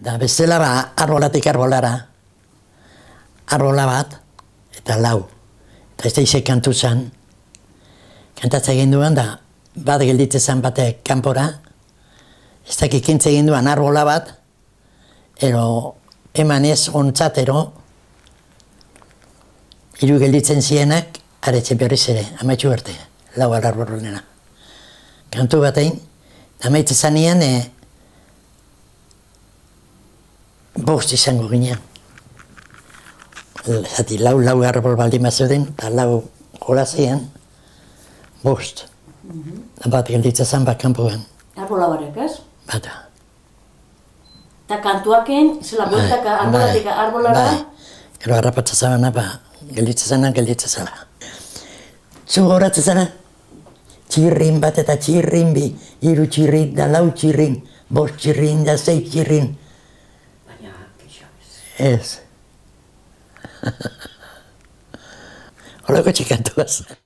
Da bestela ba, arbolatik arbolara, arbola bat, eta lau. Eta ez da izek kantu zen, kantatze egin duen da, bat gelditze zen batek kanpora, ez da kikintze egin duen arbola bat, ero eman ez ontzatero, hiru gelditzen zienak, aretxe berriz ere, amaitxu arte, lau arborolena. Kantu bat egin, amaitze zanean, e, bost izango ginean. Zati, lau, lau arbol baldin bat zeuden, eta lau jolazean, bost. Da bat gelditza zen bat kanpoan, Arbola barek, ez? bata. Eta kantuaken, zela bueltaka arbolatik arbolara, Bai, gero harrapatza zabana, ba, gelditza zena, gelditza zela. Zu horatzen zena? Txirrin bat eta txirrin bi, hiru txirrin da lau txirrin, bost txirrin da zei txirrin. Ez. Ahora qué te?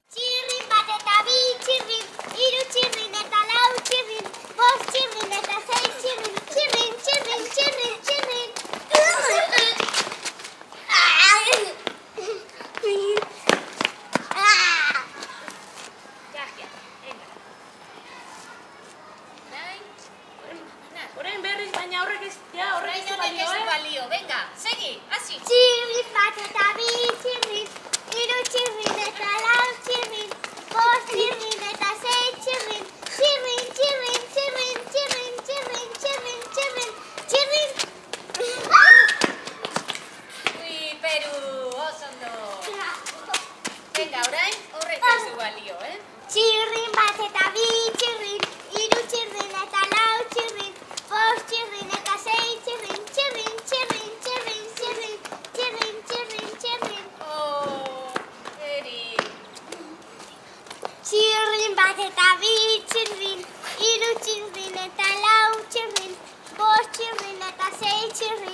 Orain berriz, baina horrek ez, ja, horrek ez balio, eh? balio. Venga, segi, hasi. Txirrin bat eta bi txirrin, hiru txirrin eta lau txirrin, bost txirrin eta sei txirrin, txirrin, txirrin, txirrin, txirrin, txirrin, txirrin, txirrin, txirrin. Ui, Peru, oso ondo. Venga, orain horrek ez balio, eh? Txirrin bat eta bi txirrin, toate ta vii cin vin, ilu cin vine, ta lau cin vin, bor cin vine, ta sei cin vin.